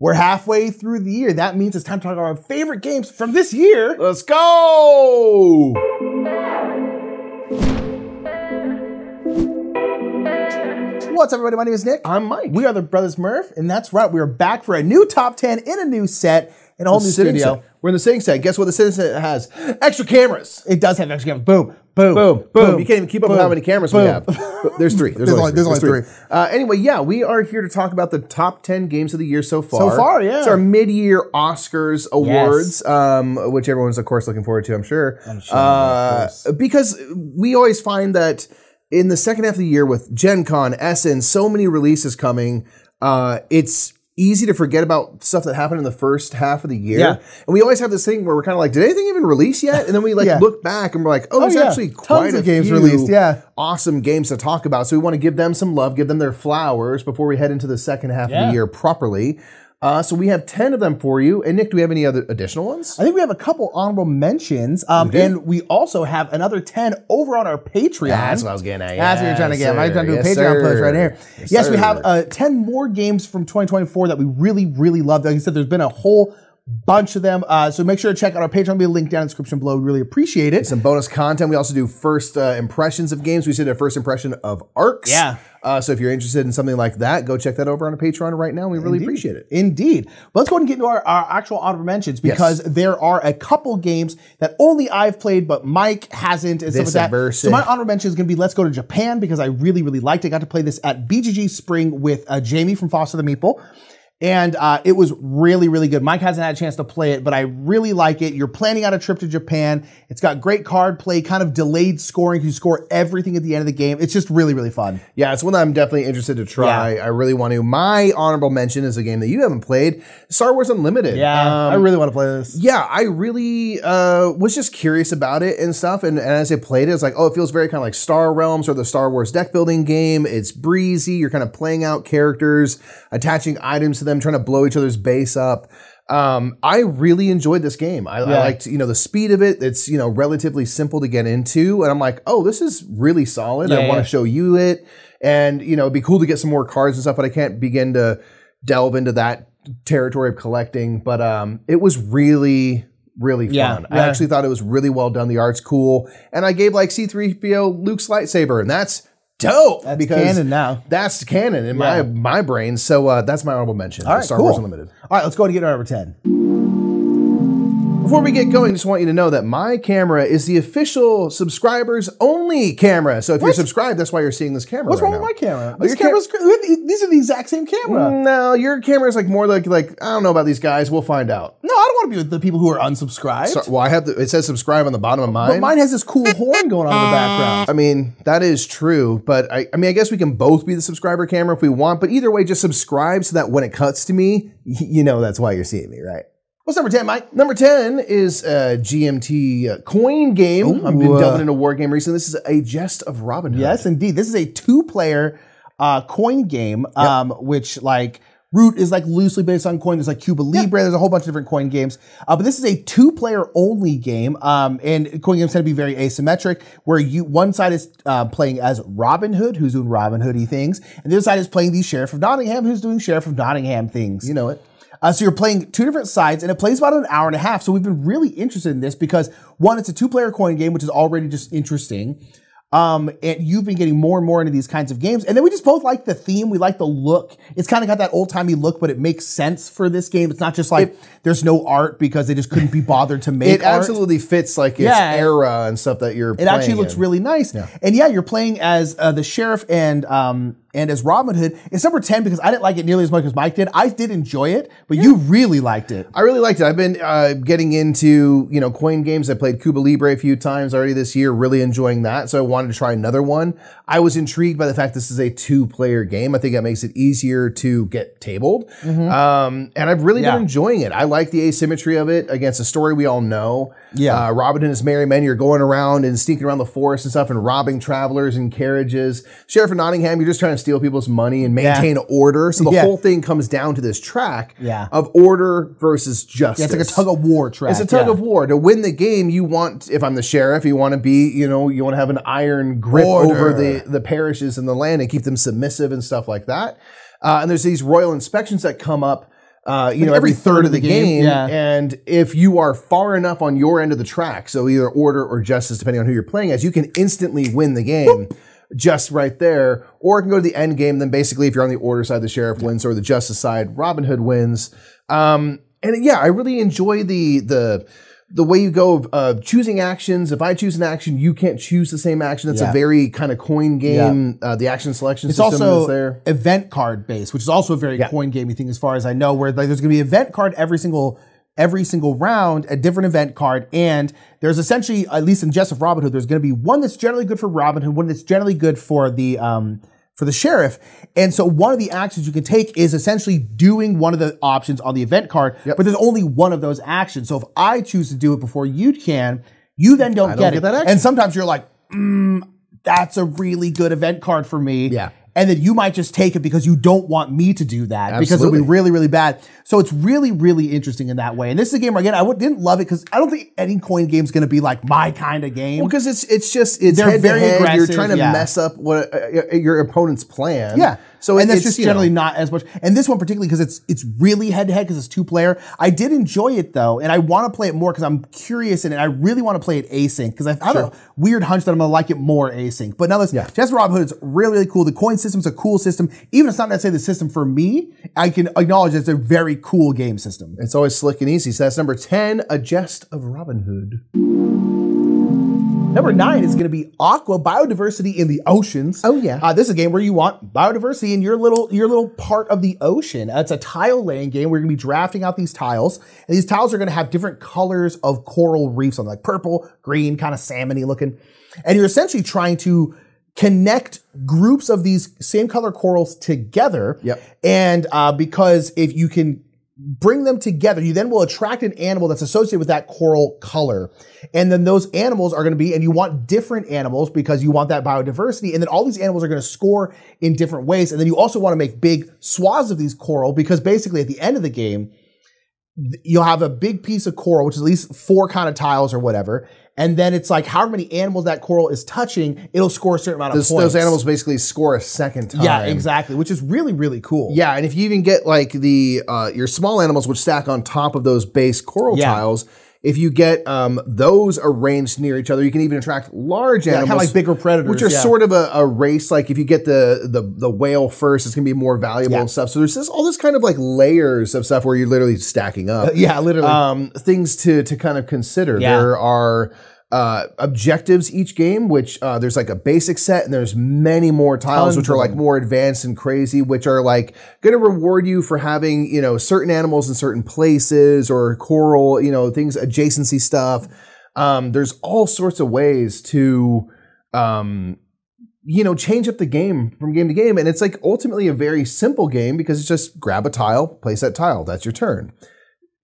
We're halfway through the year. That means it's time to talk about our favorite games from this year. Let's go! What's up, everybody? My name is Nick. I'm Mike. We are the Brothers Murph, and that's right. We are back for a new top 10 in a new set in a whole The new sitting studio. set. We're in the sitting set. Guess what the sitting set has? Extra cameras. It does have extra cameras. Boom, boom, Boom, boom. You can't even keep up with how many cameras we have. There's three. There's, There's only- there's only There's Uh, anyway, yeah, we are here to talk about the top 10 games of the year so far. So far, yeah. It's our mid-year Oscars awards, um, which everyone's, of course, looking forward to, I'm sure. I'm sure, Uh, because we always find that in the second half of the year with Gen Con, Essen, so many releases coming, uh, it's easy to forget about stuff that happened in the first half of the year. Yeah. And we always have this thing where we're kind of like, did anything even release yet? And then we like Yeah. look back and we're like, oh, oh, there's yeah. actually Tons quite of a games few released, yeah. awesome games to talk about. So we want to give them some love, give them their flowers before we head into the second half of the year properly. Uh, so we have 10 of them for you. And Nick, do we have any other additional ones? I think we have a couple honorable mentions, um, do? and we also have another 10 over on our Patreon. That's what I was getting at. That's what you're trying to Yes, get. I'm trying to do a Yes, Patreon sir. right here. Yes, Yes, we have uh, 10 more games from 2024 that we really, really love. Like I said, there's been a whole bunch of them. Uh, so make sure to check out our Patreon. There'll be a link down in the description below. We really appreciate it. some bonus content. We also do first uh, impressions of games. We did a first impression of arcs. Yeah. Uh, so if you're interested in something like that, go check that over on a Patreon right now. We really appreciate it. Indeed. But let's go ahead and get into our, our actual honorable mentions because there are a couple games that only I've played, but Mike hasn't and stuff like that. So my honorable mention is going to be Let's Go to Japan because I really, really liked it. I got to play this at BGG Spring with uh, Jamie from Foster the Meeple. And uh, it was really, really good. Mike hasn't had a chance to play it, but I really like it. You're planning out a trip to Japan. It's got great card play, kind of delayed scoring. You score everything at the end of the game. It's just really, really fun. Yeah, it's one that I'm definitely interested to try. I really want to. My honorable mention is a game that you haven't played, Star Wars Unlimited. Um, I really want to play this. yeah, I really uh, was just curious about it and stuff. And, and as I played it, it's like, oh, it feels very kind of like Star Realms or the Star Wars deck building game. It's breezy. You're kind of playing out characters, attaching items to them, trying to blow each other's base up. Um, I really enjoyed this game. I, I liked, you know, the speed of it. It's, you know, relatively simple to get into. And I'm like, oh, this is really solid. I Yeah, want yeah. to show you it. And, you know, it'd be cool to get some more cards and stuff, but I can't begin to delve into that territory of collecting. But um, it was really, really fun. Yeah, I actually thought it was really well done. The art's cool. And I gave like C3PO Luke's lightsaber, and that's dope. That's canon now. That's canon in Yeah. my my brain. So uh, that's my honorable mention. All right, Star cool. Wars Unlimited. All right, let's go and get our number 10. Before we get going, just want you to know that my camera is the official subscribers only camera. So if you're subscribed, that's why you're seeing this camera. What's right wrong now. with my camera? Oh, This cam- camera's great. These are the exact same camera. Mm, no, your camera is like more like like I don't know about these guys. We'll find out. No, I don't want to be with the people who are unsubscribed. So, well, I have the, it says subscribe on the bottom of mine. but mine has this cool horn going on in the uh, background. I mean, that is true, but I, I mean, I guess we can both be the subscriber camera if we want. But either way, just subscribe so that when it cuts to me, you know that's why you're seeing me, right? What's number 10, Mike? Number 10 is a GMT uh, coin game. I've been Ooh, uh, delving into war game recently. This is a Gest of Robin Hood. Yes, indeed. This is a two-player uh, coin game, um, which like Root is like loosely based on coin. There's like Cuba Libre. There's a whole bunch of different coin games, uh, but this is a two-player only game. Um, and coin games tend to be very asymmetric, where you one side is uh, playing as Robin Hood, who's doing Robin Hoody things, and the other side is playing the Sheriff of Nottingham, who's doing Sheriff of Nottingham things. You know it. Uh, so you're playing two different sides, and it plays about an hour and a half. So we've been really interested in this because one, it's a two-player coin game, which is already just interesting. Um, and you've been getting more and more into these kinds of games. And then we just both like the theme. We like the look. It's kind of got that old timey look, but it makes sense for this game. It's not just like there's no art because they just couldn't be bothered to make It art. absolutely fits like its Yeah. era and stuff that you're It actually looks in. really nice. And yeah, you're playing as uh, the sheriff and um, and as Robin Hood. It's number 10 because I didn't like it nearly as much as Mike did. I did enjoy it, but you really liked it. I really liked it. I've been uh, getting into you know coin games. I played Cuba Libre a few times already this year. Really enjoying that. So I wanted to try another one. I was intrigued by the fact this is a two-player game. I think that makes it easier to get tabled. Um, and I've really Mm-hmm. Yeah. been enjoying it. I like the asymmetry of it against a story we all know. Yeah. uh, Robin and his merry men. You're going around and sneaking around the forest and stuff and robbing travelers and carriages. Sheriff of Nottingham. You're just trying to steal people's money and maintain order. So the Yeah. whole thing comes down to this track Yeah. of order versus justice. Yeah, it's like a tug of war track. It's a tug yeah. of war. To win the game, you want, if I'm the sheriff, you want to be, you know, you want to have an iron grip Order. over the, the parishes and the land and keep them submissive and stuff like that. Uh, and there's these royal inspections that come up uh, you know, every, third, of the game. yeah. And if you are far enough on your end of the track, so either order or justice, depending on who you're playing as, you can instantly win the game. Just right there, or it can go to the end game. Then basically, if you're on the order side, the sheriff wins, or the justice side, Robin Hood wins. Um, and yeah, I really enjoy the the the way you go of uh, choosing actions. If I choose an action, you can't choose the same action. It's Yeah. a very kind of coin game. Uh, the action selection It's system also is there. event card based, which is also a very coin gaming thing, as far as I know. Where like there's going to be event card every single every single round, a different event card, and there's essentially, at least in Gest of Robin Hood, there's going to be one that's generally good for Robin Hood, one that's generally good for the um, for the sheriff. And so one of the actions you can take is essentially doing one of the options on the event card, but there's only one of those actions. So if I choose to do it before you can, you then don't, don't get, get it. And sometimes you're like, mm, that's a really good event card for me. Yeah. And then you might just take it because you don't want me to do that because it'll be really, really bad. So it's really, really interesting in that way. And this is a game where again, I didn't love it because I don't think any coin game is going to be like my kind of game. Well, because it's it's just it's They're head very head. You're trying to yeah. mess up what uh, your opponent's plan. Yeah. So and that's it's, just you know, generally not as much. And this one particularly because it's it's really head to head because it's two player. I did enjoy it though, and I want to play it more because I'm curious in it. I really want to play it async because I, I have a weird hunch that I'm gonna like it more async. But now nonetheless, Yeah. Gest Robin Hood is really really cool. The coin system's a cool system. Even if it's not necessarily the system for me, I can acknowledge it's a very cool game system. It's always slick and easy. So that's number ten, a Gest of Robin Hood. Number nine is going to be aqua biodiversity in the oceans. Oh, yeah. uh, this is a game where you want biodiversity in your little your little part of the ocean. Uh, it's a tile laying game. We're going to be drafting out these tiles, and these tiles are going to have different colors of coral reefs on, like purple, green, kind of salmony looking, and you're essentially trying to connect groups of these same color corals together. Yep. And uh, because if you can bring them together, you then will attract an animal that's associated with that coral color. And then those animals are going to be, and you want different animals because you want that biodiversity. And then all these animals are going to score in different ways. And then you also want to make big swaths of these coral because basically at the end of the game, you'll have a big piece of coral, which is at least four kind of tiles or whatever. And then it's like however many animals that coral is touching, it'll score a certain amount of Those, points. those animals basically score a second time. Yeah, exactly. Which is really, really cool. Yeah, and if you even get like the uh, your small animals, which stack on top of those base coral Yeah. tiles, if you get um, those arranged near each other, you can even attract large Yeah, animals, kind of like bigger predators. which are yeah. sort of a, a race. Like if you get the the the whale first, it's gonna be more valuable Yeah. and stuff. So there's this, all this kind of like layers of stuff where you're literally stacking up. Yeah, literally. Um, things to to kind of consider. There are. Uh, objectives each game, which uh, there's like a basic set, and there's many more tiles, Tons which are like more advanced and crazy, which are like going to reward you for having you know certain animals in certain places or coral, you know things adjacency stuff. Um, there's all sorts of ways to um, you know change up the game from game to game, and it's like ultimately a very simple game because it's just grab a tile, place that tile, that's your turn.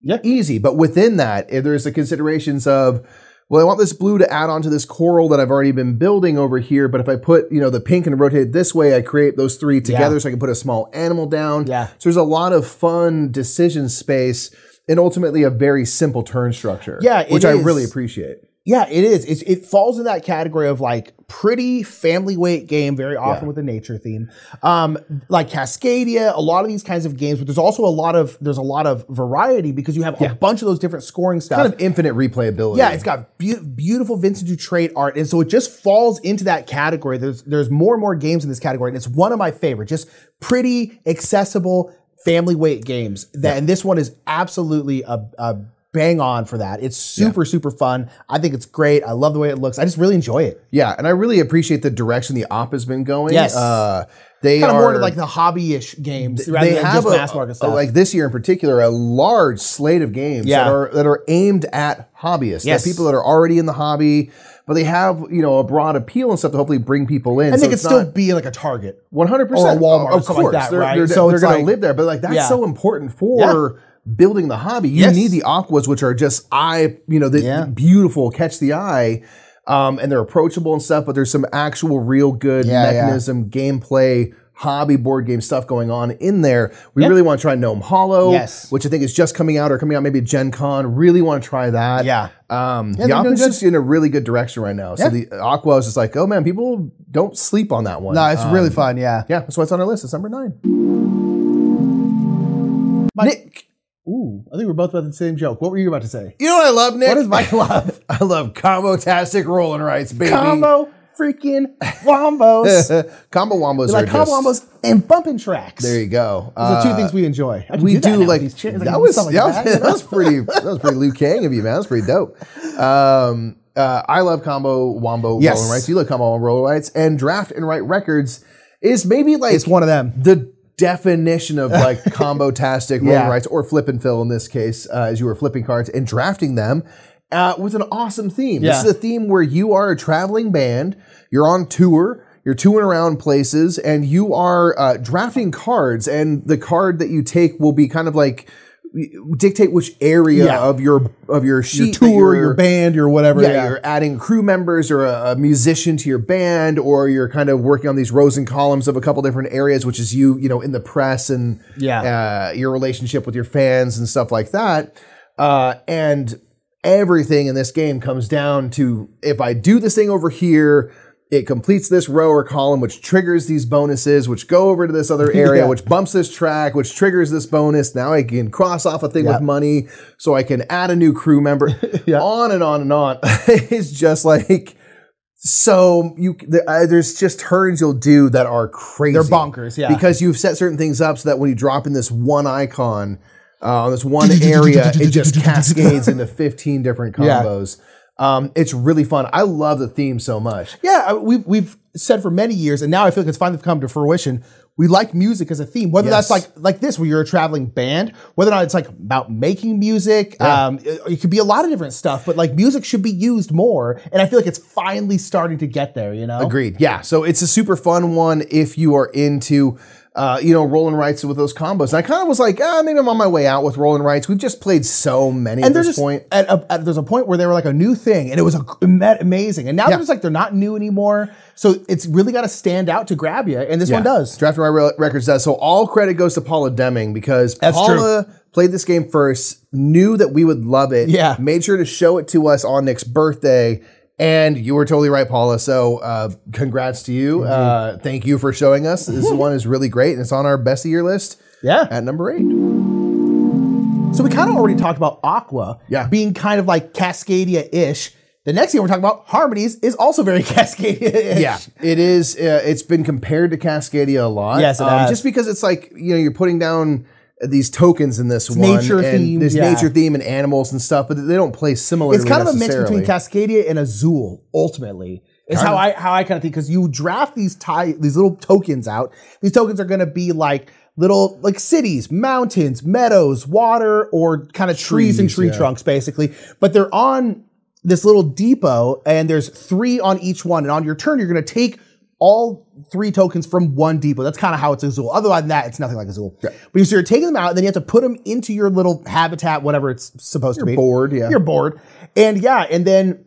Yeah. easy. But within that, eh, there's the considerations of well, I want this blue to add on to this coral that I've already been building over here. But if I put, you know, the pink and rotate it this way, I create those three together so I can put a small animal down. Yeah. So there's a lot of fun decision space and ultimately a very simple turn structure. Yeah, Which I is. really appreciate. Yeah, it is. It's, it falls in that category of like pretty family weight game, very often Yeah. with a nature theme. Um, like Cascadia, a lot of these kinds of games, but there's also a lot of there's a lot of variety because you have a bunch of those different scoring stuff. Kind of infinite replayability. Yeah, it's got be- beautiful Vincent Dutrait art, and so it just falls into that category. There's there's more and more games in this category, and it's one of my favorite. Just pretty accessible family weight games. That and this one is absolutely a, a bang on for that. It's super super fun. I think it's great. I love the way it looks. I just really enjoy it. Yeah, and I really appreciate the direction the op has been going. Yes. Uh, they Kind of are more to like the hobby-ish games rather they than have just a, mass market stuff. like this year in particular a large slate of games Yeah. that are that are aimed at hobbyists, Yes. people that are already in the hobby, but they have you know a broad appeal and stuff to hopefully bring people in. and they So could still be like a Target. 100% Or a Walmart of something like course that, they're, right? they're, So they're going like- to live there but like that's Yeah. so important for building the hobby you Yes. need the aquas which are just eye you know the Yeah. beautiful catch the eye um, and they're approachable and stuff but there's some actual real good Yeah, yeah. mechanism gameplay hobby board game stuff going on in there we really want to try gnome hollow Yes. which i think is just coming out or coming out maybe gen con really want to try that Yeah. um, they're the doing Aqua's good. just in a really good direction right now. So Yeah. the Aqua is just like, oh man, people don't sleep on that one. No, it's Um, really fun. Yeah. yeah, that's why it's on our list. It's number nine. Nick, Ooh, I think we're both about the same joke. What were you about to say? You know what I love, Nick? What is my love? I love combo-tastic roll and writes, baby. Combo freaking wombos. combo wombos like combo wombos and bumping tracks. There you go. Those are two Uh, things we enjoy. We do, that do like these chairs. That was like that, that, you that was pretty that was pretty Liu Kang of you, man. That's pretty dope. Um, uh, I love combo wombo Yes. roll and writes. You love combo wombo roll and writes, and draft and write records is maybe like It's one of them. the definition of like combo tastic rolling Yeah. rights or flip and fill in this case, uh, as you were flipping cards and drafting them. Uh, with an awesome theme. This is a theme where you are a traveling band, you're on tour, you're touring around places, and you are uh, drafting cards, and the card that you take will be kind of like dictate which area Yeah. of your of your Your tour, your band, your whatever. yeah, Yeah, you're adding crew members or a, a musician to your band, or you're kind of working on these rows and columns of a couple different areas, which is you, you know, in the press and Yeah. uh, your relationship with your fans and stuff like that. Uh, and everything in this game comes down to if I do this thing over here, it completes this row or column, which triggers these bonuses, which go over to this other area, Yeah. which bumps this track, which triggers this bonus. Now I can cross off a thing Yeah. with money, so I can add a new crew member. Yeah. On and on and on. it's just like so you. There, uh, there's just turns you'll do that are crazy. They're bonkers, yeah. because you've set certain things up so that when you drop in this one icon uh, on this one area, it just cascades into 15 different Yeah. Um, it's really fun. I love the theme so much. Yeah, we've we've said for many years, and now I feel like it's finally come to fruition. We like music as a theme, whether Yes. that's like like this, where you're a traveling band, whether or not it's like about making music. Um, it, it could be a lot of different stuff, but like music should be used more, and I feel like it's finally starting to get there. You know, Agreed. Yeah. So it's a super fun one if you are into, uh, you know, roll and writes with those combos. And I kind of was like, ah, maybe I'm on my way out with roll and writes. We've just played so many at And there's this just point. At a, at, there's a point where they were like a new thing, and it was a, amazing. And now Yeah. they're just like they're not new anymore. So it's really got to stand out to grab you, and this one does. Draft Re- Records does. So all credit goes to Paula Deming because That's Paula played this game first, knew that we would love it, Yeah. made sure to show it to us on Nick's birthday. And you were totally right, Paula. So uh, congrats to you. Mm-hmm. Uh, thank you for showing us. This one is really great, and it's on our best of year list Yeah. at number eight. So we kind of already talked about Aqua Yeah. being kind of like Cascadia-ish. The next thing we're talking about, Harmonies, is also very Cascadia-ish. Yeah, it is. Uh, it's been compared to Cascadia a lot. Um, Yes, it has. Just because it's like you know you're putting down these tokens in this one, nature and themed, this yeah. nature theme and animals and stuff, but they don't play similarly. It's kind of a mix between. Cascadia and Azul, ultimately. Is how I how I kind of think because you draft these tie these little tokens out. These tokens are going to be like little like cities, mountains, meadows, water, or kind of trees, and tree yeah. trunks, basically. But they're on this little depot, and there's three on each one. And on your turn, you're going to take all three tokens from one depot. That's kind of how it's Azul. Other than that, it's nothing like Azul. But you so you're taking them out, and then you have to put them into your little habitat, whatever it's supposed to be board. Yeah, you're bored. And yeah, and then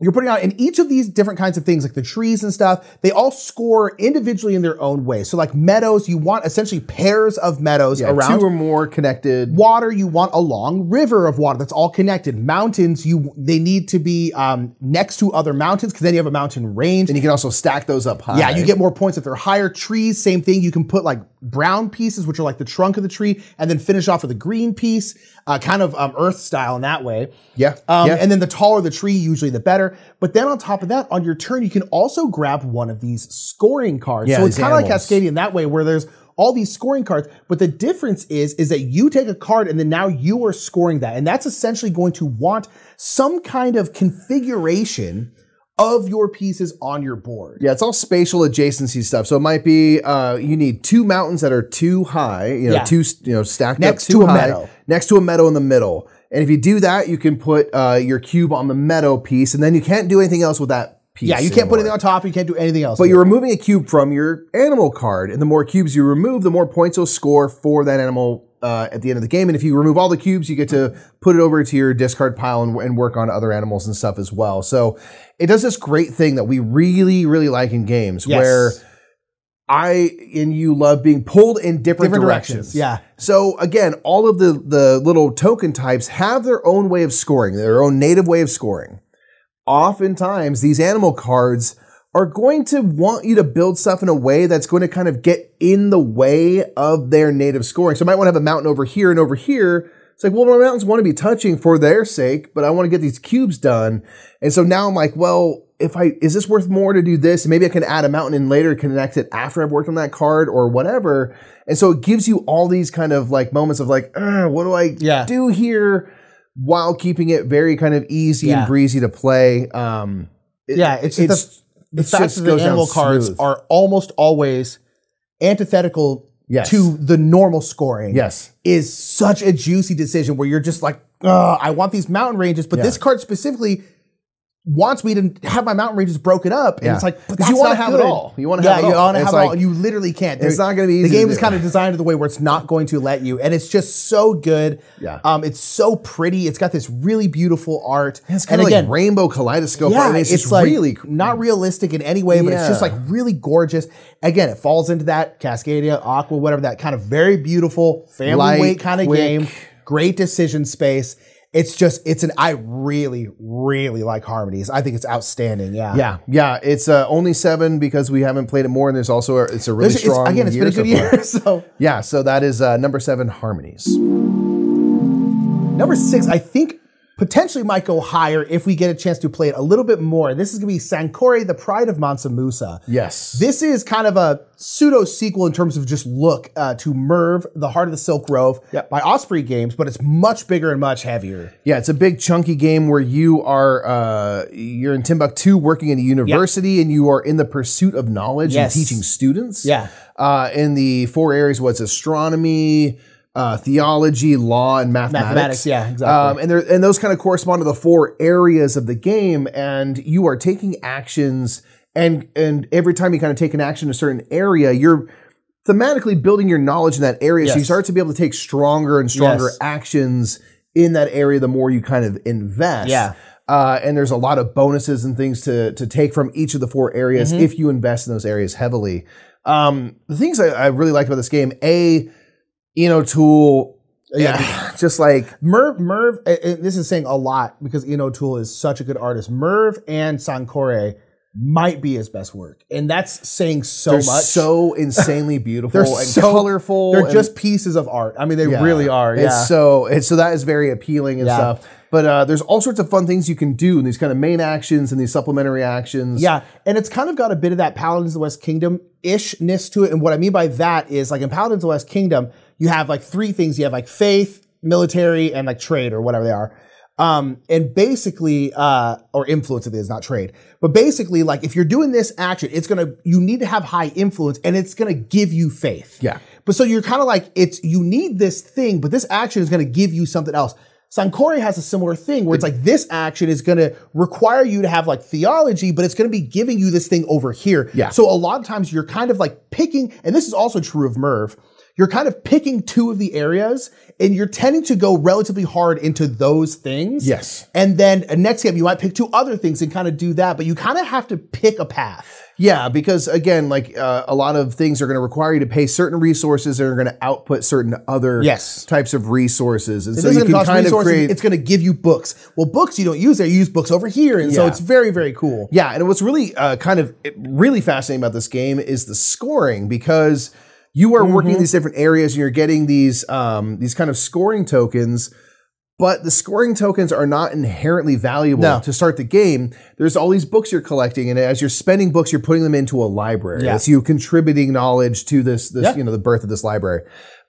you're putting out in each of these different kinds of things, like the trees and stuff, they all score individually in their own way. So, like meadows, you want essentially pairs of meadows Yeah, around. two or more connected. Water, you want a long river of water that's all connected. Mountains, you they need to be um, next to other mountains because then you have a mountain range. And you can also stack those up high. Yeah, you get more points if they're higher. Trees, same thing. You can put like brown pieces, which are like the trunk of the tree, and then finish off with a green piece, uh, kind of um, earth style in that way. Yeah, Um, yeah. And then the taller the tree, usually the better. But then on top of that, on your turn, you can also grab one of these scoring cards. Yeah, so it's kind of like animals. Cascadia in that way, where there's all these scoring cards. But the difference is, is that you take a card and then now you are scoring that. And that's essentially going to want some kind of configuration of your pieces on your board. Yeah, it's all spatial adjacency stuff. So it might be uh, you need two mountains that are too high, you know, Yeah. two you know stacked Next up too to a high, meadow. next to a meadow in the middle. And if you do that, you can put uh, your cube on the meadow piece, and then you can't do anything else with that piece. Yeah, you can't put anymore. anything on top. You can't do anything else. But you're removing a cube from your animal card, and the more cubes you remove, the more points you'll score for that animal uh, at the end of the game. And if you remove all the cubes, you get to put it over to your discard pile and, and work on other animals and stuff as well. So it does this great thing that we really, really like in games Yes. where I and you love being pulled in different, Different directions. directions, yeah. So again, all of the the little token types have their own way of scoring, their own native way of scoring. Oftentimes, these animal cards are going to want you to build stuff in a way that's going to kind of get in the way of their native scoring. So I might want to have a mountain over here and over here. It's like, well, my mountains want to be touching for their sake, but I want to get these cubes done. And so now I'm like, well, if I is this worth more to do this? Maybe I can add a mountain in later, connect it after I've worked on that card or whatever. And so it gives you all these kind of like moments of like, what do I Yeah. do here? While keeping it very kind of easy Yeah. and breezy to play. Um, it- Yeah, it's just the it fact that the animal cards smooth. are almost always antithetical Yes. to the normal scoring. yes, is such a juicy decision where you're just like, I want these mountain ranges, but Yeah. this card specifically wants me to have my mountain ranges broken up, and Yeah. it's like, but 'Cause that's you wanna not have it all. You wanna yeah, have it you all. want to It's have it all, like- you literally can't. it's not gonna be easy The game is kind of designed the way where it's not going to let you, and it's just so good. Yeah. um, it's so pretty. It's got this really beautiful art, it's kind of again, like rainbow kaleidoscope. yeah, art. it's, like really not realistic in any way, but it's just like really gorgeous. Again, it falls into that Cascadia, Aqua, whatever that kind of very beautiful family Light, weight kind of game. Great decision space. It's just it's an I really really like harmonies. I think it's outstanding. Yeah, Yeah, yeah. It's uh, only seven because we haven't played it more, and there's also a, it's a really There's- it's- strong. again, it's been a good far. year. So Yeah, so that is uh, number seven, harmonies. number six, I think potentially might go higher if we get a chance to play it a little bit more. This is gonna be Sankore, the Pride of Mansa Musa. Yes. This is kind of a pseudo sequel in terms of just look uh, to Merv, the Heart of the Silk Road Yep. by Osprey Games, but it's much bigger and much heavier. Yeah, it's a big chunky game where you are uh, you're in Timbuktu working in a university and you are in the pursuit of knowledge Yes. and teaching students. Yeah. Uh, in the four areas, what's astronomy, uh, theology, law, and mathematics. Mathematics, yeah, exactly. Um, and there and those kind of correspond to the four areas of the game, and you are taking actions, and and every time you kind of take an action in a certain area, you're thematically building your knowledge in that area. So you start to be able to take stronger and stronger Yes. actions in that area the more you kind of invest. Yeah. Uh, and there's a lot of bonuses and things to to take from each of the four areas Mm-hmm. if you invest in those areas heavily. Um, the things I, I really like about this game, a Ian O'Toole, yeah, just like Merv, Merv, this is saying a lot because Ian O'Toole is such a good artist. Merv and Sankore might be his best work, and that's saying so they're much. so insanely beautiful They're and so- colorful. They're just pieces of art. I mean, they Yeah. really are. Yeah. It's so it's so that is very appealing and Yeah. stuff. But uh, there's all sorts of fun things you can do in these kind of main actions and these supplementary actions. Yeah, and it's kind of got a bit of that Paladins of the West Kingdom ishness to it. And what I mean by that is like in Paladins of the West Kingdom, you have like three things. You have like faith, military, and like trade or whatever they are. Um, and basically, uh, or influence it is not trade, but basically, like if you're doing this action, it's gonna, you need to have high influence and it's gonna give you faith. Yeah. But so you're kind of like, it's, you need this thing, but this action is gonna give you something else. Sankore has a similar thing where it's like this action is going to require you to have like theology, but it's going to be giving you this thing over here. Yeah. So a lot of times you're kind of like picking, and this is also true of Merv. You're kind of picking two of the areas and you're tending to go relatively hard into those things. Yes. And then uh, next game, you might pick two other things and kind of do that, but you kind of have to pick a path. Yeah, because again, like uh, a lot of things are going to require you to pay certain resources that are going to output certain other Yes. types of resources, and It so you can cost kind of resources. create. It's going to give you books. Well, books you don't use there. You use books over here. And so it's very, very cool. Yeah, and what's really uh, kind of really fascinating about this game is the scoring because you are working Mm-hmm. in these different areas and you're getting these um, these kind of scoring tokens. But the scoring tokens are not inherently valuable No. to start the game. There's all these books you're collecting, and as you're spending books, you're putting them into a library. Yeah. It's you contributing knowledge to this, this Yeah. you know, the birth of this library.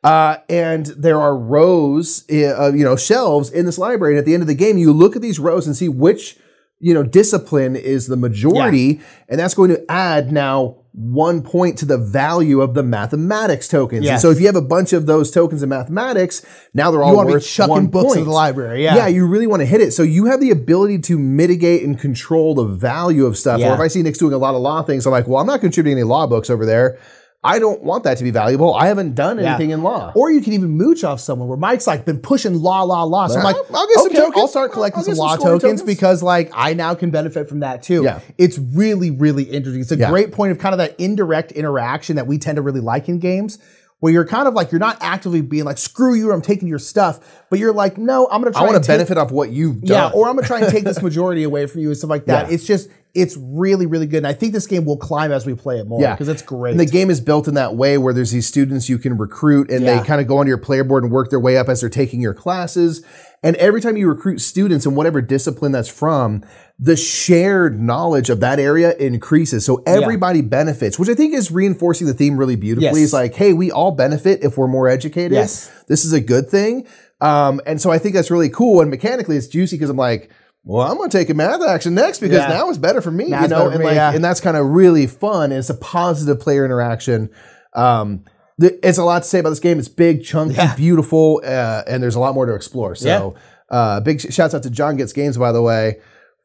Uh, and there are rows, uh, of, you know, shelves in this library. And at the end of the game, you look at these rows and see which, you know, discipline is the majority, and that's going to add now one point to the value of the mathematics tokens. And so if you have a bunch of those tokens in mathematics, now they're all You want to be worth chucking one books point. the library. Yeah. Yeah, you really want to hit it. So you have the ability to mitigate and control the value of stuff. Or if I see Nick's doing a lot of law things, I'm like, well, I'm not contributing any law books over there. I don't want that to be valuable. I haven't done Yeah. anything in law. Or you can even mooch off someone where Mike's like been pushing law, law, law. So I'm I'll- like, I'll get some okay, tokens. I'll start collecting I'll some get some law tokens, tokens. because like I now can benefit from that too. Yeah. It's really, really interesting. It's a Yeah. great point of kind of that indirect interaction that we tend to really like in games. Where you're kind of like you're not actively being like screw you, I'm taking your stuff, but you're like no, I'm gonna try. I want to benefit off what you've done. yeah, or I'm gonna try and take this majority away from you and stuff like that. Yeah. It's just it's really, really good. And I think this game will climb as we play it more Yeah. because it's great. And the game is built in that way where there's these students you can recruit and Yeah. they kind of go onto your player board and work their way up as they're taking your classes. And every time you recruit students in whatever discipline that's from, the shared knowledge of that area increases. So everybody benefits, which I think is reinforcing the theme really beautifully. Yes. It's like, hey, we all benefit if we're more educated. Yes. This is a good thing. Um, and so I think that's really cool. And mechanically, it's juicy because I'm like, well, I'm going to take a math action next because Yeah. now it's better for me, Now you know, and me, like, yeah. and that's kind of really fun. It's a positive player interaction. Um, th- it's a lot to say about this game. It's big, chunky, Yeah. beautiful, uh, and there's a lot more to explore. So, uh, big sh- shouts out to JonGetsGames, by the way,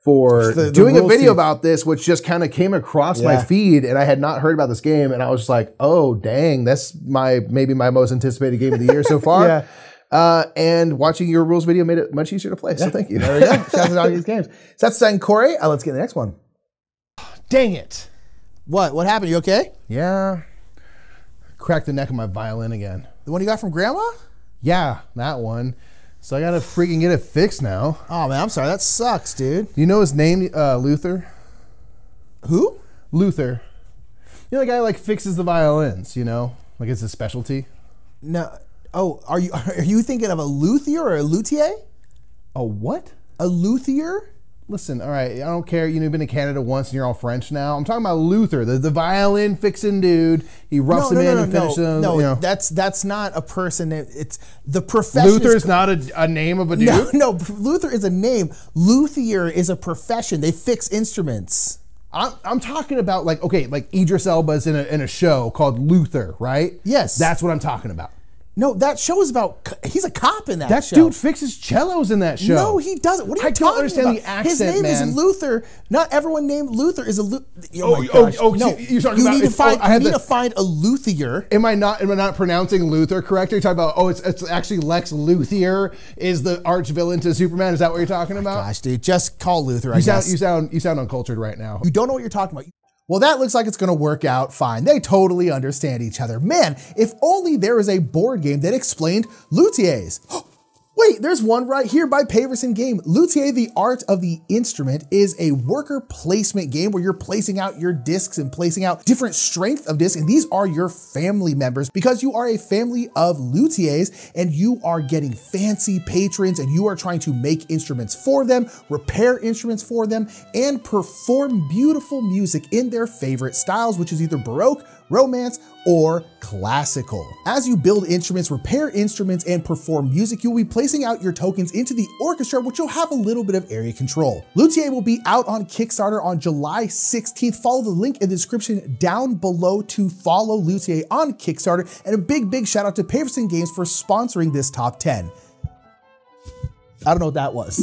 for The- the doing a video team. about this, which just kind of came across my feed, and I had not heard about this game, and I was just like, "Oh, dang, that's my maybe my most anticipated game of the year so far." Yeah. Uh, and watching your rules video made it much easier to play. So thank you. there we go. Shout out to all these games. So that's Sankore. Uh, let's get the next one. Dang it. What? What happened? You okay? Yeah. Cracked the neck of my violin again. The one you got from Grandma? Yeah, that one. So I gotta freaking get it fixed now. Oh man, I'm sorry. That sucks, dude. You know his name, uh, Luther? Who? Luther. You know the guy like fixes the violins. You know, like it's his specialty. No. Oh, are you are you thinking of a luthier or a luthier? A what? A luthier? Listen, all right, I don't care. You know, you've been to Canada once and you're all French now. I'm talking about Luther, the, the violin fixing dude. He roughs no, him no, in no, and no, finishes them. no. you know. That's that's not a person. It- It's the profession. Luther is Luther's not a, a name of a dude. No, no, Luther is a name. Luthier is a profession. They fix instruments. I'm, I'm talking about like okay, like Idris Elba's in a in a show called Luther, right? Yes. that's what I'm talking about. No, that show is about. He's a cop in that, show. That show. dude fixes cellos in that show. No, he doesn't. What are you I don't talking understand about? the His name man. is Luther. Not everyone named Luther is a Luther. Oh, Oh, my oh, gosh. oh, no, you're talking you about- need to oh, find. oh, I you need the- to find a luthier. Am I not am I not pronouncing Luther correctly? You're talking about oh, it's, it's actually Lex Luthor is the arch villain to Superman. Is that what you're talking about? Gosh, dude, just call Luther. I you sound guess. you sound you sound uncultured right now. You don't know what you're talking about. Well, that looks like it's going to work out fine. They totally understand each other. Man, if only there was a board game that explained luthiers. Oh, Wait, there's one right here by Paverson Game. Luthier, the Art of the Instrument, is a worker placement game where you're placing out your discs and placing out different strength of discs. And these are your family members because you are a family of luthiers and you are getting fancy patrons and you are trying to make instruments for them, repair instruments for them, and perform beautiful music in their favorite styles, which is either Baroque, Romance, or classical. As you build instruments, repair instruments, and perform music, you'll be placing out your tokens into the orchestra, which you'll have a little bit of area control. Luthier will be out on Kickstarter on July 16th. Follow the link in the description down below to follow Luthier on Kickstarter. And a big, big shout out to Paverson Games for sponsoring this top 10. I don't know what that was.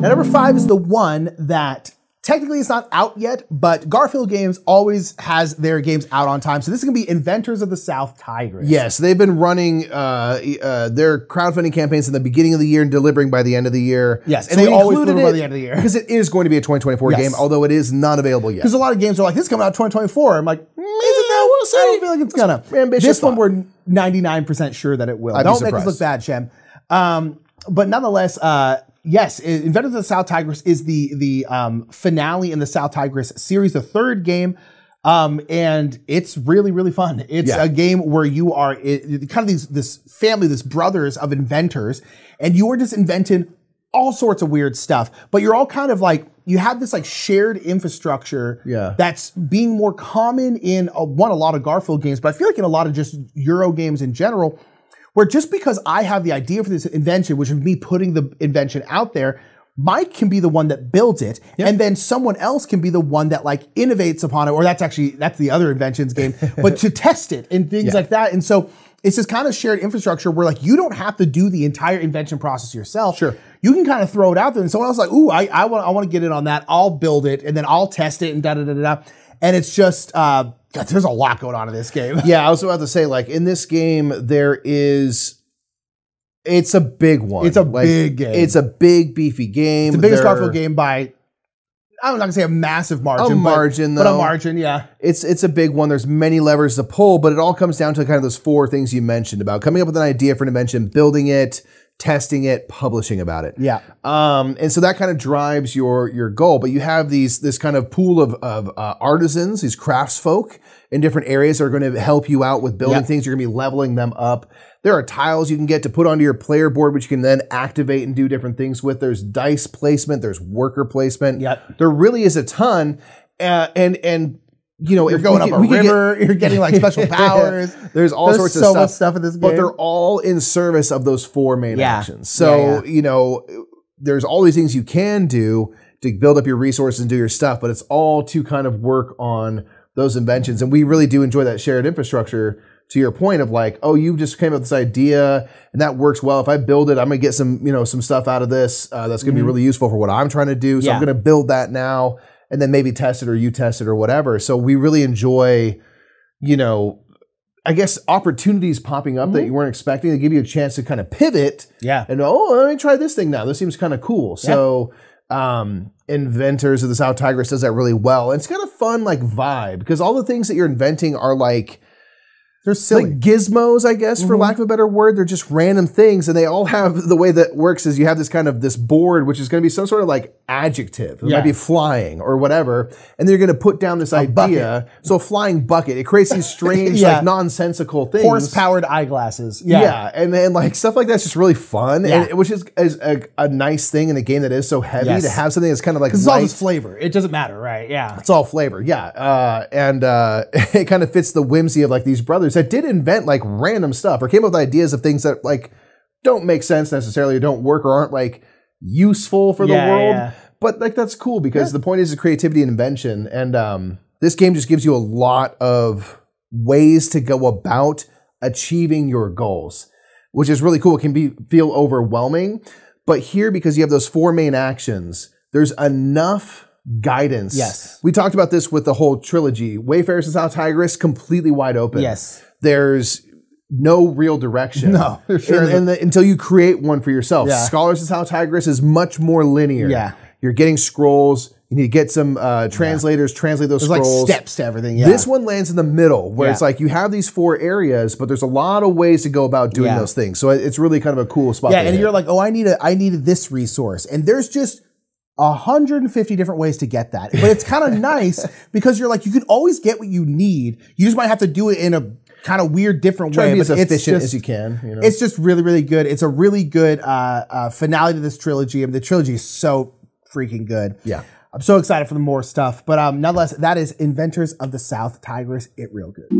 Now, number five is the one that technically it's not out yet, but Garphill Games always has their games out on time. So this is gonna be Inventors of the South Tigris. Yes, they've been running uh, uh, their crowdfunding campaigns in the beginning of the year and delivering by the end of the year. Yes, and they always deliver by the end of the year. because it is going to be a 2024 Yes. game, although it is not available yet. Because a lot of games are like, this is coming out 2024. I'm like, mm, is we'll see. I don't feel like it's gonna. ambitious This one, we're 99% sure that it will. I'd don't make us look bad, Shem. Um, but nonetheless, uh, yes, Inventors of the South Tigris is the the um, finale in the South Tigris series, the third game. Um, and it's really, really fun. It's Yeah. a game where you are it- kind of these, this family, this brothers of inventors, and you are just inventing all sorts of weird stuff, but you're all kind of like, you have this like shared infrastructure Yeah. that's being more common in a, one, a lot of Garphill games, but I feel like in a lot of just Euro games in general, where just because I have the idea for this invention, which is me putting the invention out there, Mike can be the one that builds it, and then someone else can be the one that like innovates upon it, or that's actually that's the other inventions game, but to test it and things like that. And so it's this kind of shared infrastructure where like you don't have to do the entire invention process yourself. Sure. You can kind of throw it out there, and someone else like, ooh, I I want I want to get in on that. I'll build it, and then I'll test it, and da da da da. And it's just uh, God, there's a lot going on in this game. yeah, I was about to say, like in this game, there is. It's a big one. It's a Like, big game. It's a big beefy game. the biggest There- Garphill game by I'm not gonna say a massive margin, A but- margin, but, a margin, yeah. It's it's a big one. There's many levers to pull, but it all comes down to kind of those four things you mentioned about coming up with an idea for an invention, building it, testing it, publishing about it. Yeah. Um, and so that kind of drives your your goal. But you have these this kind of pool of, of uh, artisans, these craftsfolk in different areas that are going to help you out with building Yep. things. You're going to be leveling them up. There are tiles you can get to put onto your player board, which you can then activate and do different things with. There's dice placement. There's worker placement. Yep. There really is a ton. Uh, and and you know, You're if going we up could- a we could get- river. you're getting like special powers. There's all There's sorts so of stuff, much stuff in this game. but they're all in service of those four main Yeah. actions. So Yeah, you know, there's all these things you can do to build up your resources and do your stuff, but it's all to kind of work on those inventions. And we really do enjoy that shared infrastructure. To your point of like, oh, you just came up with this idea and that works well. If I build it, I'm gonna get some, you know, some stuff out of this uh, that's gonna be really useful for what I'm trying to do. So I'm Mm-hmm. Gonna build that now and then maybe test it or you test it or whatever. So we really enjoy, you know, I guess opportunities popping up Mm-hmm. that you weren't expecting to give you a chance to kind of pivot yeah. and oh, let me try this thing now. This seems kind of cool. So, um, Inventors of the South Tigris does that really well. And it's kind of fun, like vibe because all the things that you're inventing are like They're silly. like gizmos, I guess, for Mhm. lack of a better word. They're just random things, and they all have the way that works is you have this kind of this board, which is going to be some sort of like adjective. It Yeah. might be flying or whatever, and then you're going to put down this idea. So a flying bucket. It creates these strange, Yeah. like nonsensical things. Horse powered eyeglasses. Yeah. Yeah. and then like stuff like that's just really fun, and which is, is a, a nice thing in a game that is so heavy Yes. to have something that's kind of like It's all just flavor. It doesn't matter, right? Yeah. It's all flavor, yeah, uh, and uh, it kind of fits the whimsy of like these brothers that did invent like random stuff or came up with ideas of things that like don't make sense necessarily, or don't work, or aren't like useful for Yeah, the world. yeah. But like that's cool because the point is the creativity and invention, and um, this game just gives you a lot of ways to go about achieving your goals, which is really cool. It can be feel overwhelming, but here because you have those four main actions, there's enough guidance. Yes. we talked about this with the whole trilogy. Wayfarers to South Tigris completely wide open. Yes. there's no real direction. No, for sure. And, and the, until you create one for yourself. Yeah. Scholars of South Tigris is much more linear. Yeah. You're getting scrolls. You need to get some uh, translators, translate those There's like scrolls. steps to everything. Yeah. This one lands in the middle, where Yeah. it's like you have these four areas, but there's a lot of ways to go about doing Yeah. those things. So it's really kind of a cool spot. Yeah, and hit. you're like, oh, I need a, I needed this resource, and there's just 150 different ways to get that. But it's kind of nice because you're like, you can always get what you need. You just might have to do it in a kind of weird, different try way. be as it's efficient just- as you can. You know? It's just really, really good. It's a really good uh, uh, finale to this trilogy. I mean, the trilogy is so freaking good. Yeah. I'm so excited for the more stuff. But um, nonetheless, that is Inventors of the South Tigris. It real good.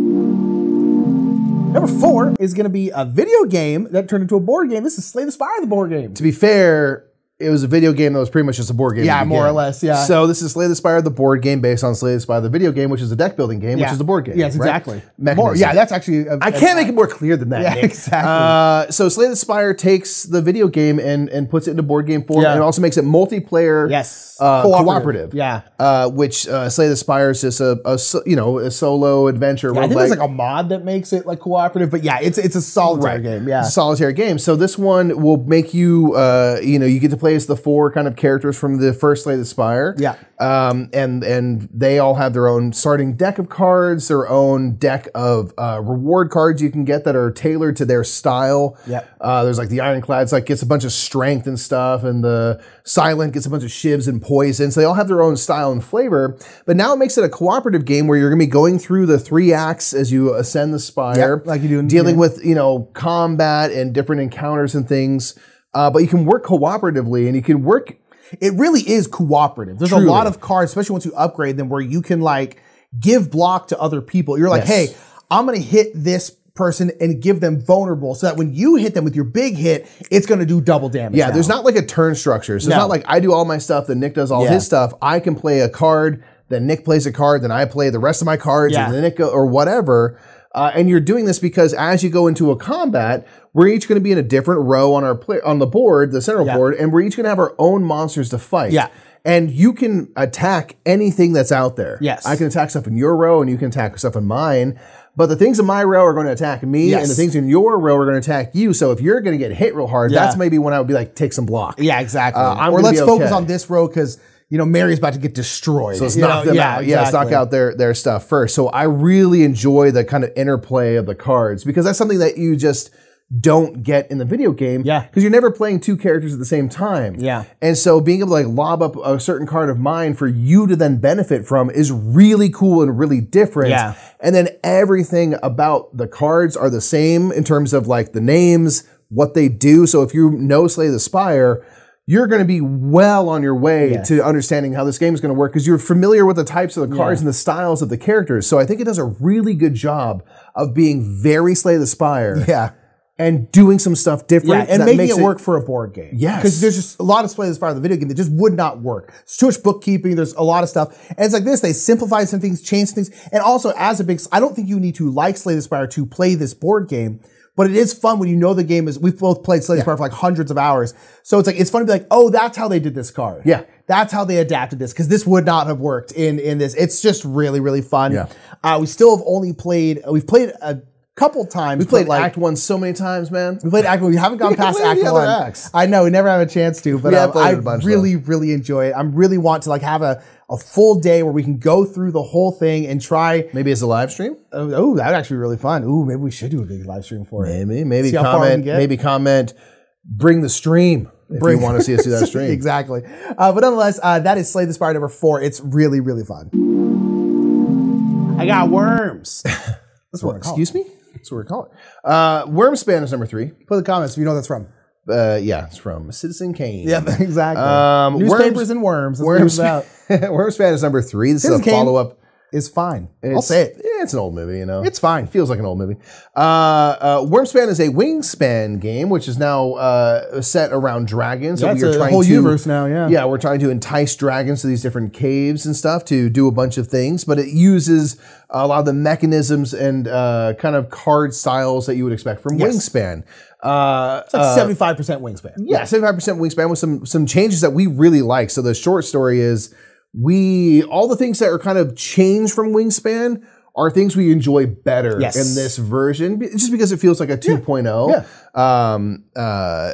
Number four is going to be a video game that turned into a board game. This is Slay the Spire, the board game. to be fair, it was a video game that was pretty much just a board game. Yeah, more or less, yeah. So this is Slay the Spire, the board game based on Slay the Spire, the video game, which is a deck building game, which is a board game. Yes, right? exactly. More, yeah, that's actually. a- I can't make it more clear than that. Yeah, Nick. exactly. Uh, so Slay the Spire takes the video game and and puts it into board game form, Yeah. and also makes it multiplayer. Yes. uh, Cooperative. cooperative. Yeah. Uh, which uh, Slay the Spire is just a, a so- you know a solo adventure. I think roguelike. there's like a mod that makes it like cooperative, but yeah, it's it's a solitary game. Yeah. solitaire game. So this one will make you, uh, you know, you get to play as the four kind of characters from the first Slay the Spire. Yeah. Um, and and they all have their own starting deck of cards, their own deck of uh, reward cards you can get that are tailored to their style. Yep. Uh, there's like the Ironclads, like gets a bunch of strength and stuff, and the Silent gets a bunch of shivs and poison. So they all have their own style and flavor. But now it makes it a cooperative game where you're going to be going through the three acts as you ascend the spire, Yep, like you do in- dealing with you know combat and different encounters and things. Uh, but you can work cooperatively, and you can work it really is cooperative. There's Truly. a lot of cards, especially once you upgrade them, where you can like give block to other people. You're like, Yes. hey, I'm gonna hit this person and give them vulnerable, so that when you hit them with your big hit, it's gonna do double damage. Yeah, now. there's not like a turn structure. So it's not like I do all my stuff, then Nick does all Yeah. his stuff. I can play a card, then Nick plays a card, then I play the rest of my cards, Yeah. and then Nick go, or whatever. Uh, and you're doing this because as you go into a combat, we're each going to be in a different row on our play, on the board, the central Yeah. board, and we're each going to have our own monsters to fight. Yeah. And you can attack anything that's out there. Yes. I can attack stuff in your row, and you can attack stuff in mine. But the things in my row are going to attack me, Yes. and the things in your row are going to attack you. So if you're going to get hit real hard, Yeah. that's maybe when I would be like, take some block. Yeah, exactly. Uh, or let's be focus on this row because you know Mary's about to get destroyed. So let's You knock know, them yeah, out. Yeah, let's knock out their their stuff first. So I really enjoy the kind of interplay of the cards because that's something that you just don't get in the video game. Yeah. Because you're never playing two characters at the same time. Yeah. And so being able to like lob up a certain card of mine for you to then benefit from is really cool and really different. Yeah. And then everything about the cards are the same in terms of like the names, what they do. So if you know Slay the Spire, you're going to be well on your way Yes. to understanding how this game is going to work because you're familiar with the types of the cards Yeah. and the styles of the characters. So I think it does a really good job of being very Slay the Spire Yeah. and doing some stuff different. Yeah, and making makes it work for a board game. Yes. Because there's just a lot of Slay the Spire, in the video game, that just would not work. It's too much bookkeeping. There's a lot of stuff. And it's like this, they simplify some things, change some things. And also, as a big, I don't think you need to like Slay the Spire to play this board game. But it is fun when you know the game is, we've both played Slay the Spire for like hundreds of hours. So it's like, it's fun to be like, oh, that's how they did this card. Yeah. That's how they adapted this because this would not have worked in in this. It's just really really fun. Yeah. Uh, we still have only played. We've played a couple times. We played like, Act One so many times, man. we played Act One. We haven't gone We past Act One. acts. I know we never have a chance to, but um, I bunch, really, really enjoy it. I really want to like have a, a full day where we can go through the whole thing and try. Maybe as a live stream. Oh, oh, that would actually be really fun. Ooh, maybe we should do a big live stream for it. Maybe, maybe See how far we can comment, maybe comment. Bring the stream if Bring- you want to see us do that stream. exactly. Uh, but nonetheless, uh, that is Slay the Spire number four. It's really, really fun. I got worms. That's what we're. Excuse me. That's what we're calling. it. Uh, Wyrmspan is number three. Put in the comments if you know what that's from. Uh, yeah, it's from Citizen Kane. Yeah, exactly. Um, Newspapers Worms- and worms. It's about. Wyrmspan is number three. This Citizen is a follow up. It's fine. I'll It's- say it. Yeah, it's an old movie, you know. It's fine. Feels like an old movie. Uh, uh, Wyrmspan is a wingspan game, which is now uh, set around dragons. Yeah, we it's are a trying whole to, universe now, yeah. yeah, we're trying to entice dragons to these different caves and stuff to do a bunch of things. But it uses a lot of the mechanisms and uh, kind of card styles that you would expect from Yes. Wingspan. Uh, It's like seventy-five percent wingspan. yeah, seventy-five percent wingspan with some some changes that we really like. So the short story is we all the things that are kind of changed from wingspan are things we enjoy better Yes. in this version, just because it feels like a 2.0. Um, uh,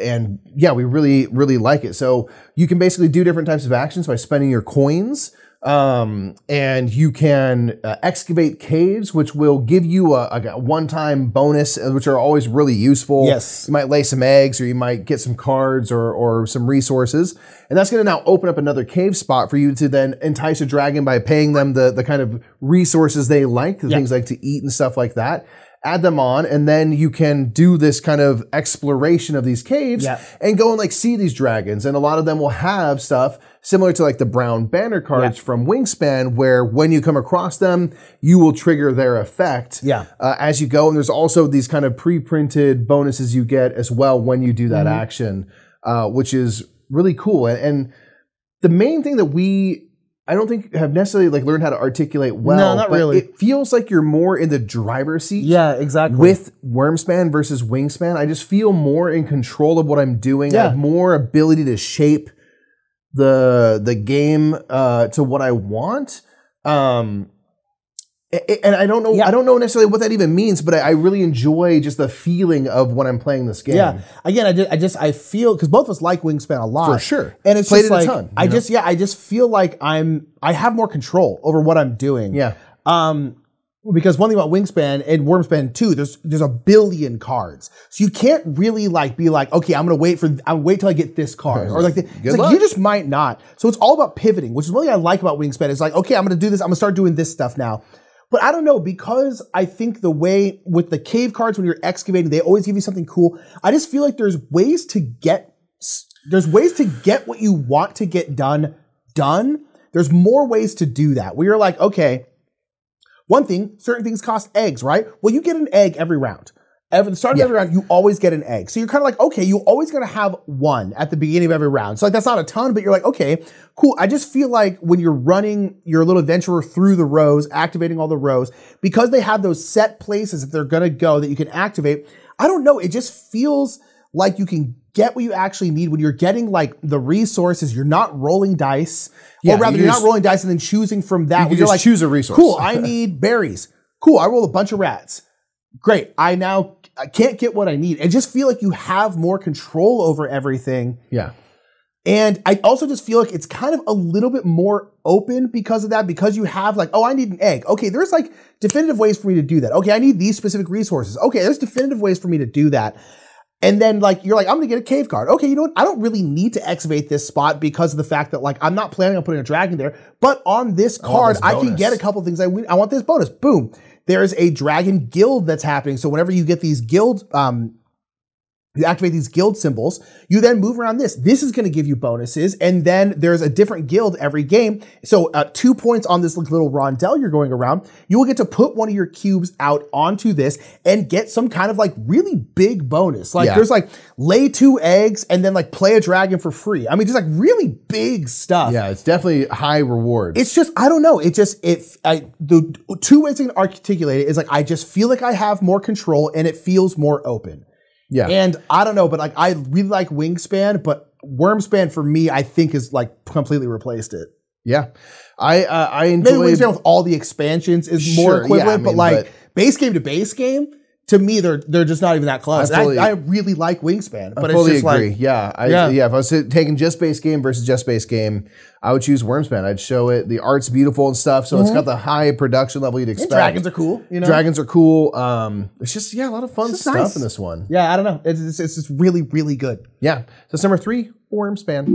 and yeah, we really really like it. So you can basically do different types of actions by spending your coins. Um, and you can uh, excavate caves, which will give you a, a one-time bonus, uh, which are always really useful. Yes. You might lay some eggs or you might get some cards or, or some resources. And that's going to now open up another cave spot for you to then entice a dragon by paying them the, the kind of resources they like, the things like to eat and stuff like that. Add them on, and then you can do this kind of exploration of these caves Yeah. and go and like see these dragons. And a lot of them will have stuff similar to like the brown banner cards Yeah. from Wingspan, where when you come across them, you will trigger their effect Yeah. uh, as you go. And there's also these kind of pre-printed bonuses you get as well when you do that Mm-hmm. action, uh, which is really cool. And, and the main thing that we I don't think have necessarily like learned how to articulate well. No, not but really. It feels like you're more in the driver's seat Yeah, exactly. with Wyrmspan versus Wingspan. I just feel more in control of what I'm doing. I Yeah. have more ability to shape the the game uh, to what I want. Um, and I don't know. Yeah. I don't know necessarily what that even means, but I, I really enjoy just the feeling of when I'm playing this game. Yeah. Again, I just, I just I feel because both of us like Wingspan a lot For sure. and it's Played just it a like ton, I know? just yeah I just feel like I'm I have more control over what I'm doing. Yeah. Um, because one thing about Wingspan and Wyrmspan too, there's there's a billion cards, so you can't really like be like, okay, I'm gonna wait for I'm wait till I get this card, or like the, it's like you just might not. So it's all about pivoting, which is one thing I like about Wingspan. It's like, okay, I'm gonna do this, I'm gonna start doing this stuff now. But I don't know because I think the way with the cave cards when you're excavating, they always give you something cool. I just feel like there's ways to get there's ways to get what you want to get done done. There's more ways to do that. Where you're like, okay, one thing, certain things cost eggs, right? Well, you get an egg every round. Every the start of every round, you always get an egg. So you're kind of like, okay, you're always gonna have one at the beginning of every round. So like that's not a ton, but you're like, okay, cool. I just feel like when you're running your little adventurer through the rows, activating all the rows, because they have those set places that they're gonna go that you can activate. I don't know. It just feels like you can get what you actually need when you're getting like the resources. You're not rolling dice, Yeah, or rather, you you are not rolling dice and then choosing from that. You you're just like, choose a resource. Cool. I need berries. Cool. I roll a bunch of rats. Great. I now I can't get what I need. I just feel like you have more control over everything. Yeah. And I also just feel like it's kind of a little bit more open because of that, because you have like, oh, I need an egg. Okay, there's like definitive ways for me to do that. Okay, I need these specific resources. Okay, there's definitive ways for me to do that. And then like you're like, I'm gonna get a cave card. Okay, you know what? I don't really need to excavate this spot because of the fact that like I'm not planning on putting a dragon there. But on this card, this I, can get a couple things I I want this bonus. Boom. There's a dragon guild that's happening. So whenever you get these guild um you activate these guild symbols. You then move around this. This is going to give you bonuses. And then there's a different guild every game. So uh, two points on this little rondel you're going around. You will get to put one of your cubes out onto this and get some kind of like really big bonus. Like Yeah. there's like lay two eggs and then like play a dragon for free. I mean, just like really big stuff. Yeah, it's definitely high reward. It's just I don't know. It just it I the two ways I can articulate it is like I just feel like I have more control and it feels more open. Yeah. And I don't know, but like I really like Wingspan, but Wyrmspan for me, I think is like completely replaced it. yeah. I uh, I Maybe Wingspan with all the expansions is Sure, more yeah, equivalent, I but like but- base game to base game, to me they're they're just not even that close. I And I, I, really like Wingspan, but I it's just agree. like yeah, I, Yeah. yeah, If I was taking just base game versus just base game, I would choose Wyrmspan. I'd show it. The art's beautiful and stuff, so it's got the high production level you'd expect. Mm-hmm. dragons are cool, you know. Dragons are cool. Um, it's just yeah, a lot of fun stuff nice. in this one. yeah, I don't know. It's, it's, it's just really really good. Yeah. So it's number three, Wyrmspan.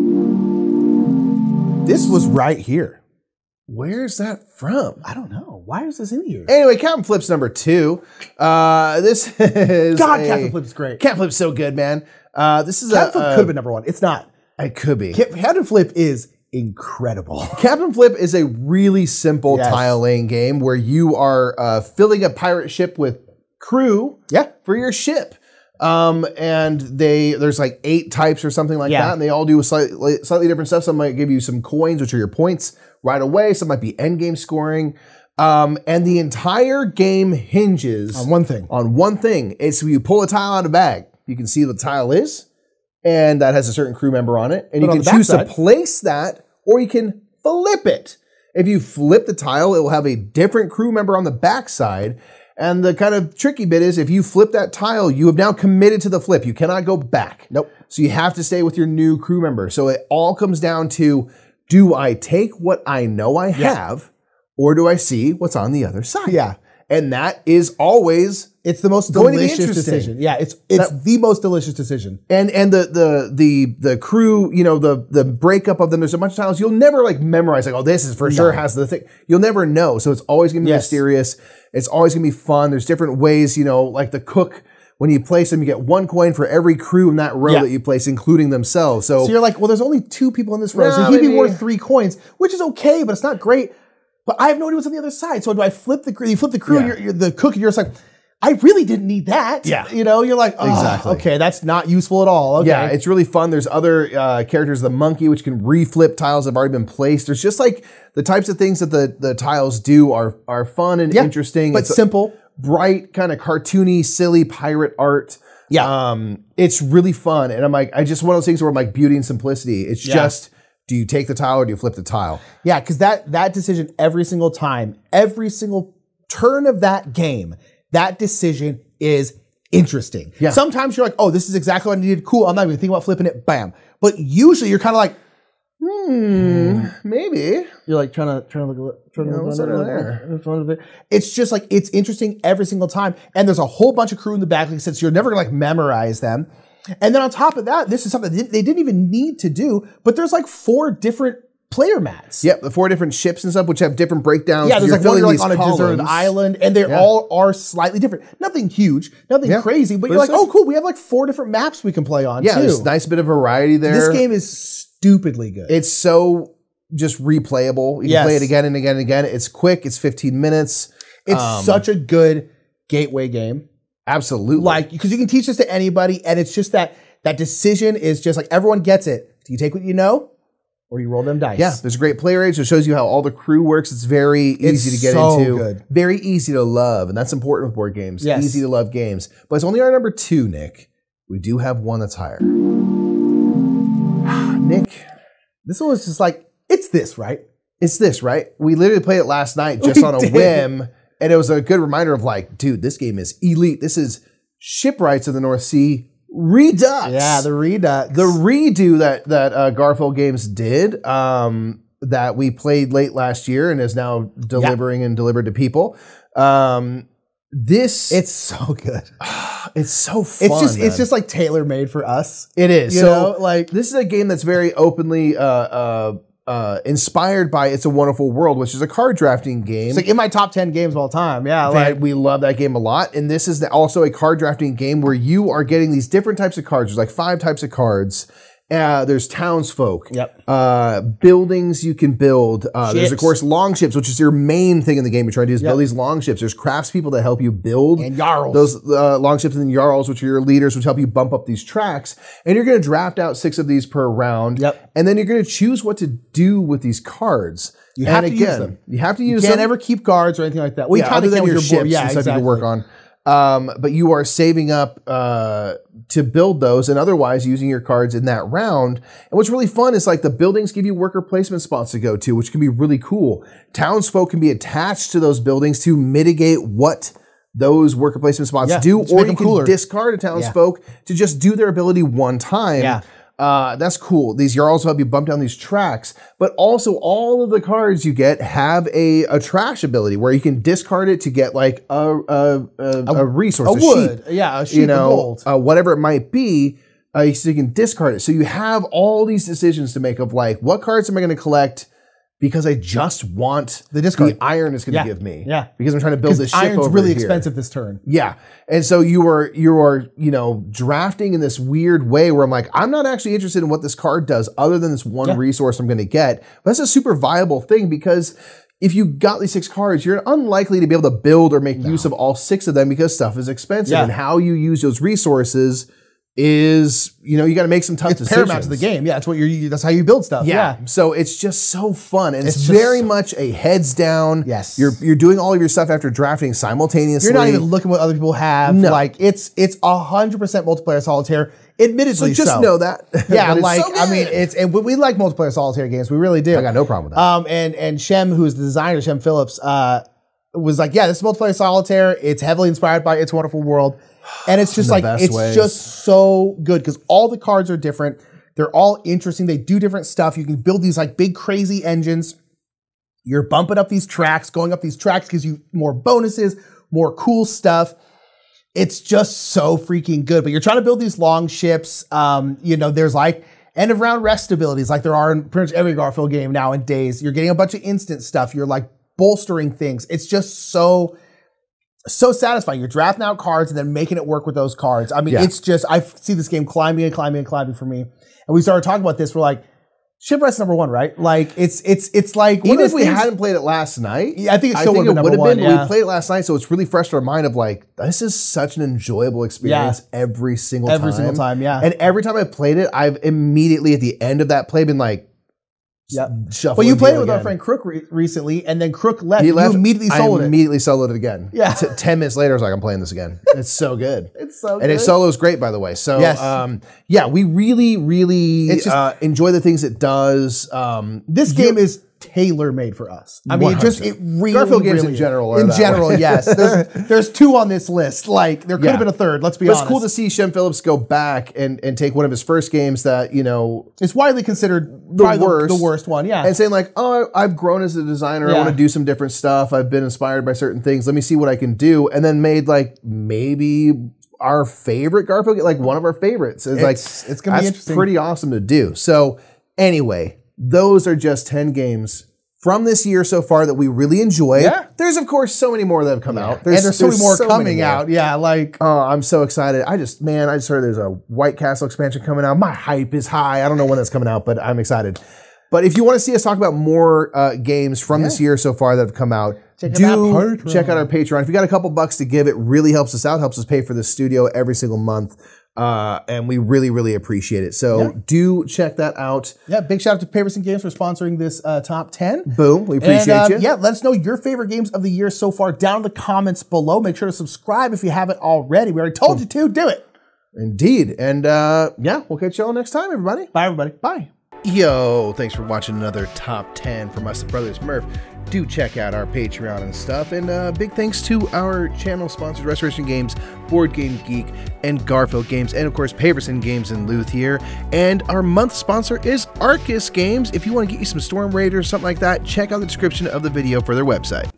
This was right here. Where's that from? I don't know. Why is this in here? Anyway, Captain Flip's number two. Uh, this is God, a- Captain Flip's great. Captain Flip's so good, man. Uh, this is Captain a, Flip could have been number one. It's not. It could be. Captain Flip is incredible. Captain Flip is a really simple Yes. tile laying game where you are uh, filling a pirate ship with crew Yeah. for your ship. Um, and they there's like eight types or something like Yeah. that, and they all do slightly slightly different stuff. Some might give you some coins, which are your points right away. Some might be end game scoring. Um, and the entire game hinges On one thing. on one thing. It's when you pull a tile out of a bag, you can see what the tile is, and that has a certain crew member on it. And But you can choose to place that, or you can flip it. If you flip the tile, it will have a different crew member on the backside. And the kind of tricky bit is if you flip that tile, you have now committed to the flip. You cannot go back. Nope. So you have to stay with your new crew member. So it all comes down to do I take what I know I have, or do I see what's on the other side? Yeah. And that is always It's the most Going delicious decision. Yeah, it's it's the most delicious decision. and and the the the the crew, you know, the the breakup of them. There's a bunch of tiles you'll never like memorize. Like, oh, this is for sure has the thing. You'll never know. So it's always gonna be Yes. mysterious. It's always gonna be fun. There's different ways, you know, like the cook. When you place them, you get one coin for every crew in that row Yeah. that you place, including themselves. So, So you're like, well, there's only two people in this row, so he'd be worth three coins, which is okay, but it's not great. But I have no idea what's on the other side. So do I flip the crew? You flip the crew, Yeah. and you're, you're the cook, and you're just like, I really didn't need that. Yeah. you know, you're like, oh, Exactly. Okay, that's not useful at all. Okay. Yeah, it's really fun. There's other uh, characters, the monkey, which can reflip tiles that have already been placed. There's just like the types of things that the, the tiles do are are fun and Yeah, interesting. but It's simple. bright, kind of cartoony, silly pirate art. Yeah. Um, it's really fun. And I'm like, I just one of those things where I'm like beauty and simplicity. It's Yeah. just do you take the tile or do you flip the tile? Yeah, because that that decision every single time, every single turn of that game, that decision is interesting. Yeah. Sometimes you're like, oh, this is exactly what I needed. Cool. I'm not even thinking about flipping it. Bam. But usually you're kind of like, Hmm, maybe. you're like trying to trying to look trying to look under there. There. It's just like it's interesting every single time, and there's a whole bunch of crew in the back. Like I said, so you're never gonna like memorize them. And then on top of that, this is something they didn't even need to do. But there's like four different player mats. Yep, the four different ships and stuff, which have different breakdowns. Yeah, there's like one you're like on a deserted island, and they all are slightly different. Nothing huge, nothing Yeah. crazy, but, But you're like, oh, cool. We have like four different maps we can play on Yeah, too. there's a nice bit of variety there. this game is stupidly good. It's so just replayable. You Yes. can play it again and again and again. It's quick. It's 15 minutes. it's um, such a good gateway game. Absolutely. Like because you can teach this to anybody, and it's just that that decision is just like everyone gets it. Do you take what you know, or you roll them dice? yeah, there's a great player age. It shows you how all the crew works. It's very easy to get so into. good. Very easy to love, and that's important with board games. Yes. Easy to love games. But it's only our number two, Nick. We do have one that's higher. Nick, This one was just like it's this, right? it's this, right? We literally played it last night just We on a did. whim, and it was a good reminder of like, dude, this game is elite. This is Shipwrights of the North Sea Redux. Yeah, the Redux. the redo that that uh, Garphill Games did um, that we played late last year and is now delivering and delivered to people. Um, this it's so good. it's so fun. It's just it's just like tailor made for us. it is You so know, like this is a game that's very openly uh, uh, uh, inspired by It's a Wonderful World, which is a card drafting game. it's like in my top ten games of all time. Yeah, like we love that game a lot. And this is the- also a card drafting game where you are getting these different types of cards. There's like five types of cards. Uh, there's townsfolk. Yep. Uh, buildings you can build. Uh, there's of course long ships, which is your main thing in the game. You're trying to do is Yep. build these long ships. There's craftspeople that help you build and Jarls. those uh, long ships, and Jarls, which are your leaders, which help you bump up these tracks. And you're going to draft out six of these per round. Yep. And then you're going to choose what to do with these cards. You And have to use them. You have to you use can't them ever keep guards or anything like that. Well, you yeah, kind other of than can with your ships. Yeah, and stuff exactly. you can work on. Um, but you are saving up uh, to build those, and otherwise using your cards in that round. And what's really fun is like the buildings give you worker placement spots to go to, which can be really cool. Townsfolk can be attached to those buildings to mitigate what those worker placement spots Yeah, do, or you can cooler. discard a townsfolk to just do their ability one time. Yeah. Uh, that's cool. These Jarls help you bump down these tracks, but also all of the cards you get have a, a trash ability where you can discard it to get like a a, a, a resource, a wood. sheep, Yeah, a sheep you know, gold. uh, whatever it might be. Uh, so you can discard it. So you have all these decisions to make of like, what cards am I going to collect because I just want The discard. the iron is going to Yeah. give me. Yeah. Because I'm trying to build this ship Iron's really here. expensive this turn. Yeah. And so you are you are, you know, drafting in this weird way where I'm like, I'm not actually interested in what this card does other than this one Yeah. resource I'm gonna get. But that's a super viable thing because if you got these six cards, you're unlikely to be able to build or make use of all six of them because stuff is expensive. Yeah. And how you use those resources is, you know, you gotta make some tough It's decisions. paramount to the game. Yeah, that's what you're. That's how you build stuff. Yeah. Yeah. So it's just so fun. And it's, It's very so- much a heads down. Yes. You're you're doing all of your stuff after drafting simultaneously. You're not even looking what other people have. No. Like it's it's a hundred percent multiplayer solitaire. Admittedly, so just know that. Yeah, like so I mean, it's and we, we like multiplayer solitaire games. We really do. I got no problem with that. Um, and and Shem, who's the designer, Shem Phillips, uh, was like, yeah, this is multiplayer solitaire. It's heavily inspired by It's Wonderful World, and it's just like it's ways. just so good because all the cards are different. They're all interesting. They do different stuff. You can build these like big crazy engines. You're bumping up these tracks. Going up these tracks gives you more bonuses, more cool stuff. It's just so freaking good. But you're trying to build these long ships. Um, you know, there's like end of round rest abilities, like there are in pretty much every Garphill game nowadays. You're getting a bunch of instant stuff. You're like bolstering things. It's just so so satisfying. You're drafting out cards and then making it work with those cards. I mean, Yeah. it's just I see this game climbing and climbing and climbing for me. And we started talking about this. We're like, Shipwrights number one, right? Like it's it's it's like Even if we things- hadn't played it last night, Yeah, I think it still would've been number one, yeah. We played it last night, so it's really fresh in our mind of like this is such an enjoyable experience every single Every time. Every single time, yeah. And every time I played it, I've immediately at the end of that play been like, Shuffle. Well, you played it with our friend Crook re- recently, and then Crook left. He You left. immediately I sold it. immediately soloed it again. Yeah. T- Ten minutes later, I was like, I'm playing this again. It's so good. It's so good. and good. solo is great, by the way. So, Yes. um, yeah, we really, really just- uh, enjoy the things it does. Um, This game is tailor made for us. I mean, it just it really Garphill games in really- general are in that general, way. yes. There's, there's two on this list. Like there could Yeah. have been a third. Let's be but honest. it's cool to see Shem Phillips go back and, and take one of his first games that, you know, It's widely considered The worst. The, worst one. Yeah. and saying like, oh, I've grown as a designer. I want to do some different stuff. I've been inspired by certain things. Let me see what I can do. And then made like maybe our favorite Garphill, like one of our favorites. It's, like It's- it's gonna be that's interesting. pretty awesome to do. So anyway, those are just ten games from this year so far that we really enjoy. Yeah. There's of course so many more that have come out. and there's so many more so coming more. out. Yeah, like Oh, I'm so excited. I just, man, I just heard there's a White Castle expansion coming out. My hype is high. I don't know when that's coming out, but I'm excited. But if you want to see us talk about more uh, games from this year so far that have come out, Check do Patreon. check out our Patreon. If you got a couple bucks to give, it really helps us out, helps us pay for the studio every single month. Uh, and we really, really appreciate it. So do check that out. yeah, big shout out to Paverson Games for sponsoring this uh, top ten. Boom. We appreciate and, uh, you. Yeah, let us know your favorite games of the year so far down in the comments below. Make sure to subscribe if you haven't already. We already told you to. Do it. Indeed. And uh, yeah, we'll catch you all next time, everybody. Bye, everybody. Bye. Yo, thanks for watching another top 10 from us, the Brothers Murph. Do check out our Patreon and stuff. And uh, big thanks to our channel sponsors, Restoration Games, Board Game Geek, and Garphill Games, and of course, Paverson Games and Luthier. And our month sponsor is Arcus Games. If you want to get you some Storm Raiders, something like that, check out the description of the video for their website.